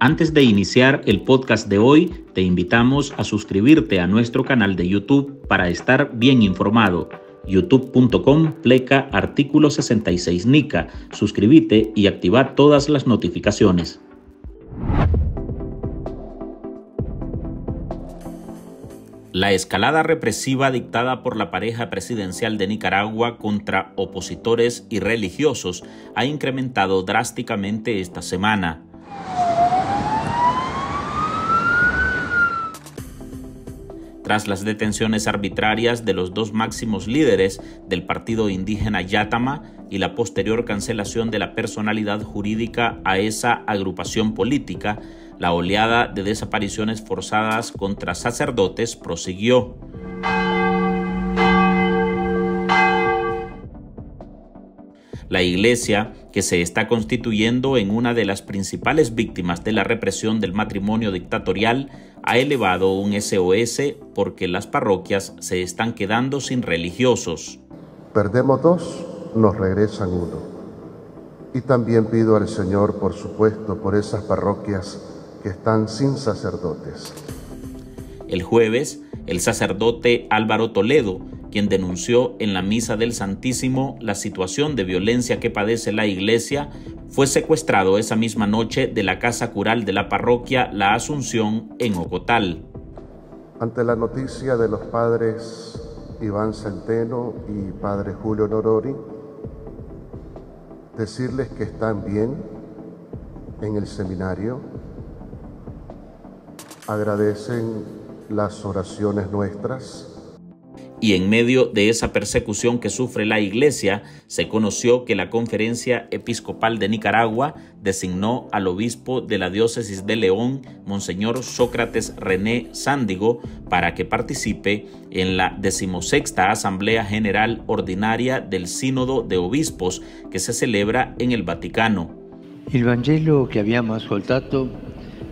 Antes de iniciar el podcast de hoy, te invitamos a suscribirte a nuestro canal de YouTube para estar bien informado. youtube.com pleca artículo 66 NICA. Suscríbete y activa todas las notificaciones. La escalada represiva dictada por la pareja presidencial de Nicaragua contra opositores y religiosos ha incrementado drásticamente esta semana. Tras las detenciones arbitrarias de los dos máximos líderes del partido indígena Yatama y la posterior cancelación de la personalidad jurídica a esa agrupación política, la oleada de desapariciones forzadas contra sacerdotes prosiguió. La Iglesia, que se está constituyendo en una de las principales víctimas de la represión del matrimonio dictatorial, ha elevado un SOS porque las parroquias se están quedando sin religiosos. Perdemos dos, nos regresan uno. Y también pido al Señor, por supuesto, por esas parroquias que están sin sacerdotes. El jueves, el sacerdote Álvaro Toledo quien denunció en la Misa del Santísimo la situación de violencia que padece la iglesia, fue secuestrado esa misma noche de la casa cural de la parroquia La Asunción en Ocotal. Ante la noticia de los padres Iván Centeno y padre Julio Norori, decirles que están bien en el seminario, agradecen las oraciones nuestras, y en medio de esa persecución que sufre la Iglesia, se conoció que la Conferencia Episcopal de Nicaragua designó al obispo de la diócesis de León, Monseñor Sócrates René Sándigo, para que participe en la decimosexta Asamblea General Ordinaria del Sínodo de Obispos que se celebra en el Vaticano. El Vangelo que habíamos ascoltato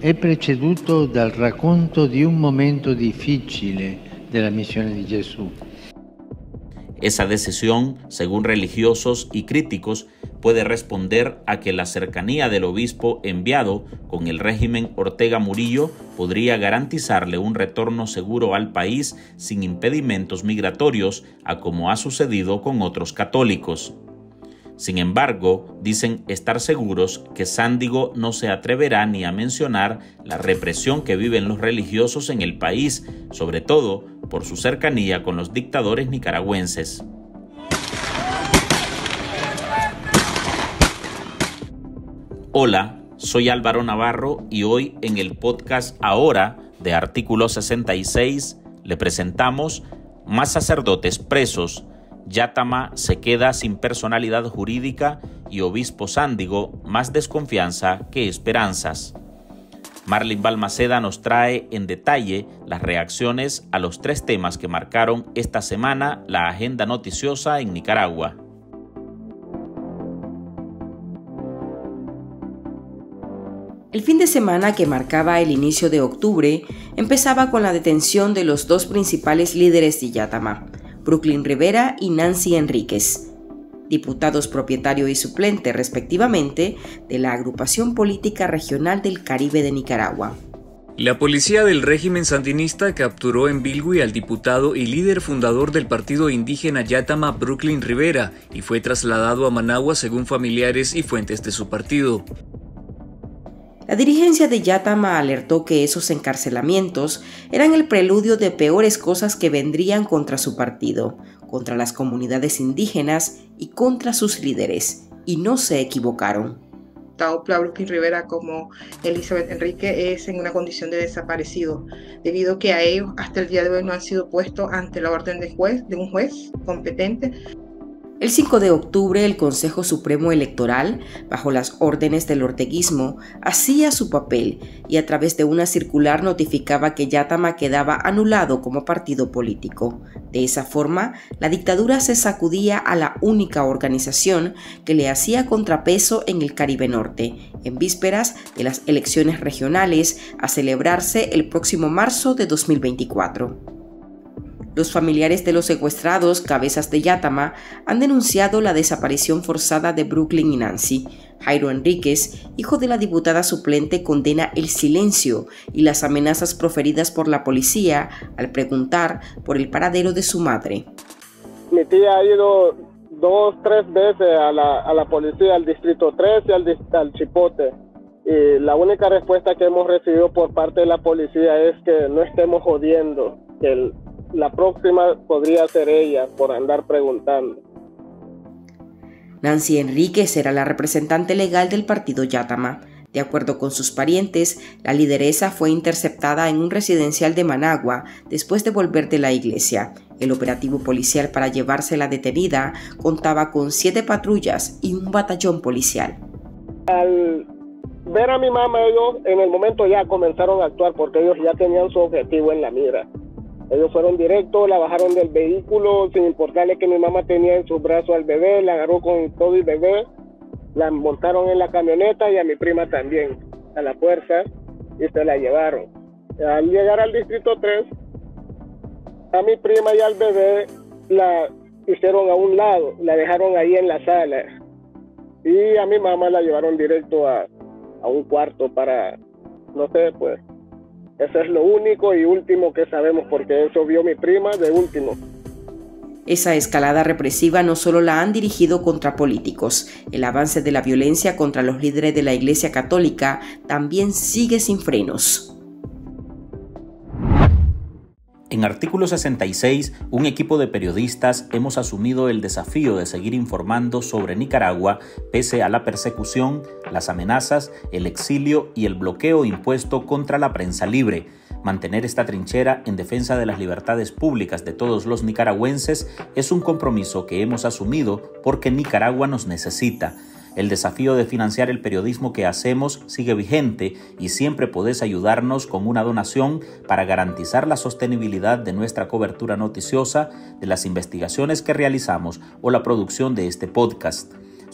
è preceduto dal racconto di un momento difficile de la misión de Jesús. Esa decisión, según religiosos y críticos, puede responder a que la cercanía del obispo enviado con el régimen Ortega Murillo podría garantizarle un retorno seguro al país sin impedimentos migratorios, a como ha sucedido con otros católicos. Sin embargo, dicen estar seguros que Sándigo no se atreverá ni a mencionar la represión que viven los religiosos en el país, sobre todo por su cercanía con los dictadores nicaragüenses. Hola, soy Álvaro Navarro y hoy en el podcast Ahora de Artículo 66 le presentamos Más sacerdotes presos Yatama se queda sin personalidad jurídica y Obispo Sándigo más desconfianza que esperanzas. Marlin Balmaceda nos trae en detalle las reacciones a los tres temas que marcaron esta semana la agenda noticiosa en Nicaragua. El fin de semana que marcaba el inicio de octubre empezaba con la detención de los dos principales líderes de Yatama, Brooklyn Rivera y Nancy Enríquez, diputados propietario y suplente respectivamente de la Agrupación Política Regional del Caribe de Nicaragua. La policía del régimen sandinista capturó en Bilgui al diputado y líder fundador del partido indígena Yatama Brooklyn Rivera y fue trasladado a Managua según familiares y fuentes de su partido. La dirigencia de Yatama alertó que esos encarcelamientos eran el preludio de peores cosas que vendrían contra su partido, contra las comunidades indígenas y contra sus líderes, y no se equivocaron. Tanto Brooklyn Rivera como Elizabeth Enrique es en una condición de desaparecido, debido a que a ellos hasta el día de hoy no han sido puestos ante la orden de, juez, de un juez competente el 5 de octubre, el Consejo Supremo Electoral, bajo las órdenes del orteguismo, hacía su papel y a través de una circular notificaba que Yatama quedaba anulado como partido político. De esa forma, la dictadura se sacudía a la única organización que le hacía contrapeso en el Caribe Norte, en vísperas de las elecciones regionales a celebrarse el próximo marzo de 2024. Los familiares de los secuestrados, cabezas de Yatama, han denunciado la desaparición forzada de Brooklyn y Nancy. Jairo Enríquez, hijo de la diputada suplente, condena el silencio y las amenazas proferidas por la policía al preguntar por el paradero de su madre. Mi tía ha ido dos, tres veces a la, policía, al distrito 3 y al, al Chipote. Y la única respuesta que hemos recibido por parte de la policía es que no estemos jodiendo, que la próxima podría ser ella por andar preguntando. Nancy Enríquez era la representante legal del partido Yatama. De acuerdo con sus parientes, la lideresa fue interceptada en un residencial de Managua después de volver de la iglesia. El operativo policial para llevarse la detenida contaba con siete patrullas y un batallón policial. Al ver a mi mamá, ellos en el momento ya comenzaron a actuar porque ellos ya tenían su objetivo en la mira. Ellos fueron directos, la bajaron del vehículo sin importarle que mi mamá tenía en sus brazos al bebé, la agarró con todo el bebé, la montaron en la camioneta y a mi prima también, a la fuerza, y se la llevaron. Al llegar al distrito 3, a mi prima y al bebé la hicieron a un lado, la dejaron ahí en la sala. Y a mi mamá la llevaron directo a, a un cuarto para, no sé, pues, eso es lo único y último que sabemos porque eso vio mi prima de último. Esa escalada represiva no solo la han dirigido contra políticos, el avance de la violencia contra los líderes de la Iglesia Católica también sigue sin frenos. En artículo 66, un equipo de periodistas hemos asumido el desafío de seguir informando sobre Nicaragua pese a la persecución, las amenazas, el exilio y el bloqueo impuesto contra la prensa libre. Mantener esta trinchera en defensa de las libertades públicas de todos los nicaragüenses es un compromiso que hemos asumido porque Nicaragua nos necesita. El desafío de financiar el periodismo que hacemos sigue vigente y siempre podés ayudarnos con una donación para garantizar la sostenibilidad de nuestra cobertura noticiosa, de las investigaciones que realizamos o la producción de este podcast.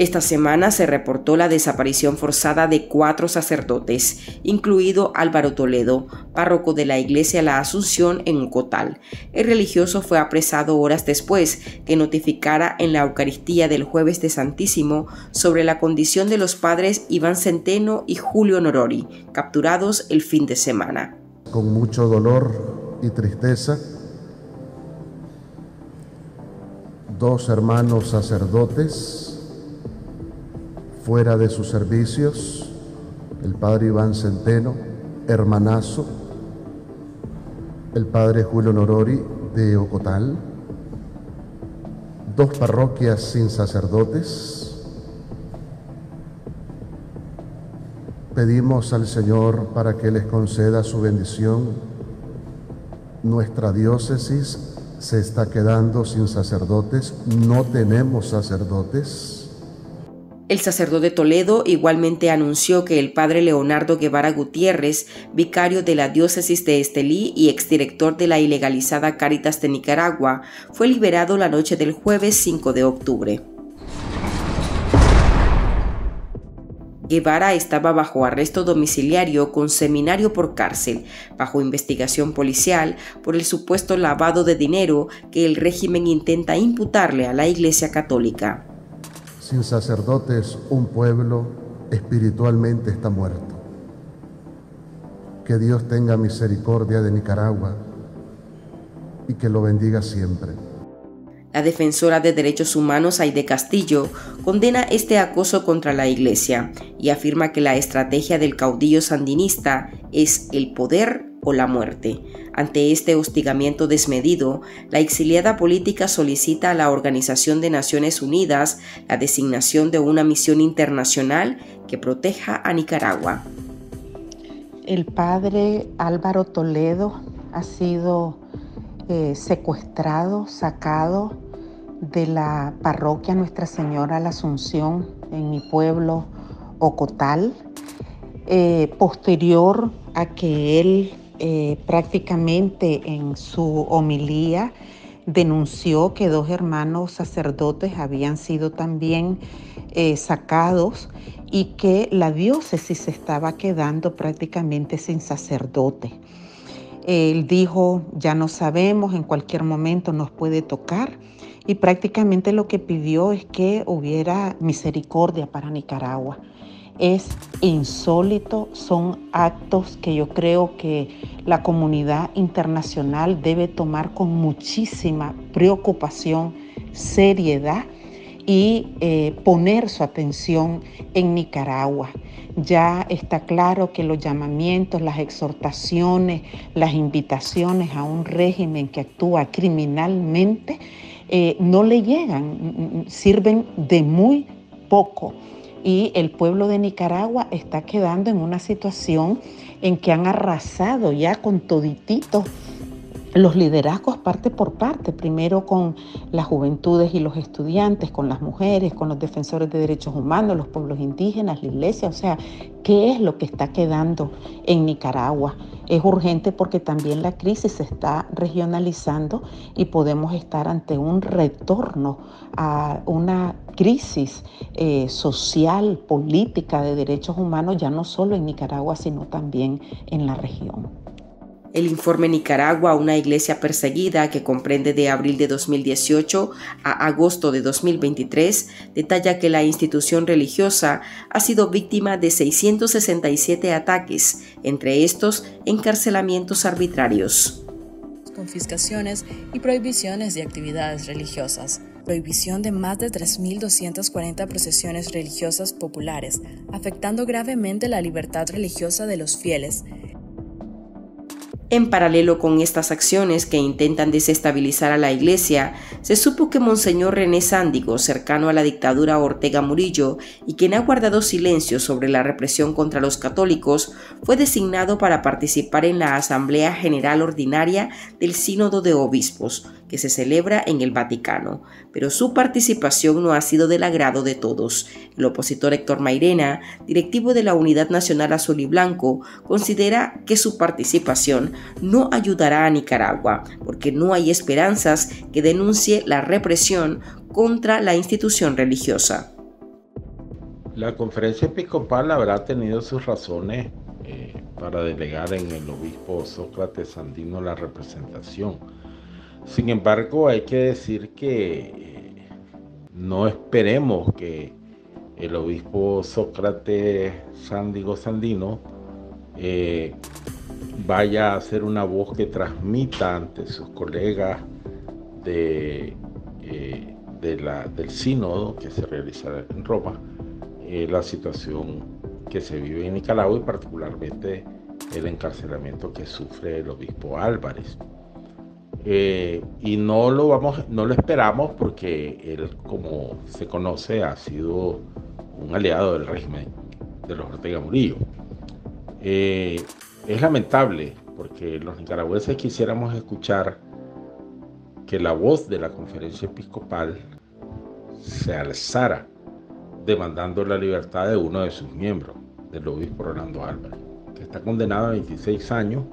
Esta semana se reportó la desaparición forzada de cuatro sacerdotes, incluido Álvaro Toledo, párroco de la iglesia La Asunción en Ocotal. El religioso fue apresado horas después que notificara en la Eucaristía del jueves de Santísimo sobre la condición de los padres Iván Centeno y Julio Norori, capturados el fin de semana. Con mucho dolor y tristeza, dos hermanos sacerdotes fuera de sus servicios, el padre Iván Centeno, hermanazo, el padre Julio Norori de Ocotal, dos parroquias sin sacerdotes. Pedimos al Señor para que les conceda su bendición. Nuestra diócesis se está quedando sin sacerdotes, no tenemos sacerdotes. El sacerdote Toledo igualmente anunció que el padre Leonardo Guevara Gutiérrez, vicario de la diócesis de Estelí y exdirector de la ilegalizada Caritas de Nicaragua, fue liberado la noche del jueves 5 de octubre. Guevara estaba bajo arresto domiciliario con seminario por cárcel, bajo investigación policial por el supuesto lavado de dinero que el régimen intenta imputarle a la Iglesia Católica. Sin sacerdotes un pueblo espiritualmente está muerto. Que Dios tenga misericordia de Nicaragua y que lo bendiga siempre. La defensora de derechos humanos Aide Castillo condena este acoso contra la Iglesia y afirma que la estrategia del caudillo sandinista es el poder o la muerte. Ante este hostigamiento desmedido, la exiliada política solicita a la Organización de Naciones Unidas la designación de una misión internacional que proteja a Nicaragua. El padre Álvaro Toledo ha sido eh, secuestrado, sacado de la parroquia Nuestra Señora la Asunción en mi pueblo Ocotal eh, posterior a que él eh, prácticamente en su homilía denunció que dos hermanos sacerdotes habían sido también eh, sacados y que la diócesis estaba quedando prácticamente sin sacerdote. Él dijo, ya no sabemos, en cualquier momento nos puede tocar y prácticamente lo que pidió es que hubiera misericordia para Nicaragua. Es insólito, son actos que yo creo que la comunidad internacional debe tomar con muchísima preocupación, seriedad y eh, poner su atención en Nicaragua. Ya está claro que los llamamientos, las exhortaciones, las invitaciones a un régimen que actúa criminalmente eh, no le llegan, sirven de muy poco. Y el pueblo de Nicaragua está quedando en una situación en que han arrasado ya con todititos los liderazgos parte por parte, primero con las juventudes y los estudiantes, con las mujeres, con los defensores de derechos humanos, los pueblos indígenas, la iglesia, o sea, ¿qué es lo que está quedando en Nicaragua? Es urgente porque también la crisis se está regionalizando y podemos estar ante un retorno a una crisis eh, social, política de derechos humanos, ya no solo en Nicaragua, sino también en la región. El informe Nicaragua, una iglesia perseguida que comprende de abril de 2018 a agosto de 2023, detalla que la institución religiosa ha sido víctima de 667 ataques, entre estos encarcelamientos arbitrarios. Confiscaciones y prohibiciones de actividades religiosas. Prohibición de más de 3.240 procesiones religiosas populares, afectando gravemente la libertad religiosa de los fieles en paralelo con estas acciones que intentan desestabilizar a la iglesia, se supo que Monseñor René Sándigo, cercano a la dictadura Ortega Murillo y quien ha guardado silencio sobre la represión contra los católicos, fue designado para participar en la Asamblea General Ordinaria del Sínodo de Obispos, que se celebra en el Vaticano, pero su participación no ha sido del agrado de todos. El opositor Héctor Mairena, directivo de la Unidad Nacional Azul y Blanco, considera que su participación no ayudará a Nicaragua, porque no hay esperanzas que denuncie la represión contra la institución religiosa. La conferencia episcopal habrá tenido sus razones eh, para delegar en el obispo Sócrates Sandino la representación sin embargo, hay que decir que eh, no esperemos que el obispo Sócrates Sándigo Sandino eh, vaya a ser una voz que transmita ante sus colegas de, eh, del sínodo que se realizará en Roma la situación que se vive en Nicaragua y particularmente el encarcelamiento que sufre el obispo Álvarez. Eh, y no lo vamos, no lo esperamos porque él, como se conoce, ha sido un aliado del régimen de los Ortega Murillo. Eh, es lamentable porque los nicaragüenses quisiéramos escuchar que la voz de la conferencia episcopal se alzara demandando la libertad de uno de sus miembros, del obispo Rolando Álvarez, que está condenado a 26 años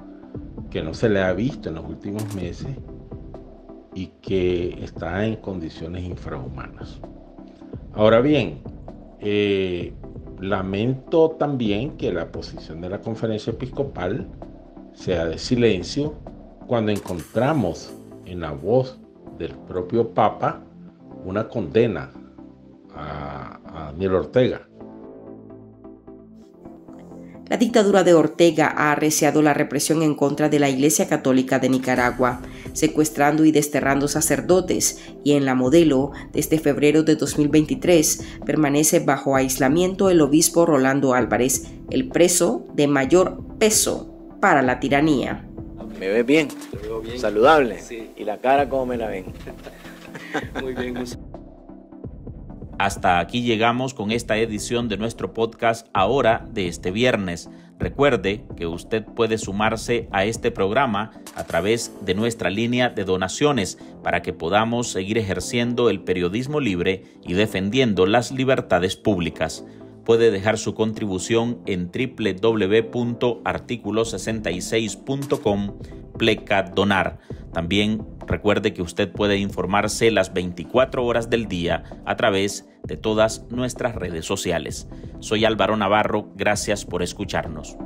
que no se le ha visto en los últimos meses y que está en condiciones infrahumanas. Ahora bien, eh, lamento también que la posición de la conferencia episcopal sea de silencio cuando encontramos en la voz del propio Papa una condena a, a Daniel Ortega la dictadura de Ortega ha arreciado la represión en contra de la Iglesia Católica de Nicaragua, secuestrando y desterrando sacerdotes, y en la modelo, desde febrero de 2023, permanece bajo aislamiento el obispo Rolando Álvarez, el preso de mayor peso para la tiranía. Me ve bien, saludable, y la cara como me la ven. Muy bien, hasta aquí llegamos con esta edición de nuestro podcast ahora de este viernes. Recuerde que usted puede sumarse a este programa a través de nuestra línea de donaciones para que podamos seguir ejerciendo el periodismo libre y defendiendo las libertades públicas. puede dejar su contribución en www.articulo66.com pleca donar. También recuerde que usted puede informarse las 24 horas del día a través de todas nuestras redes sociales. Soy Álvaro Navarro, gracias por escucharnos.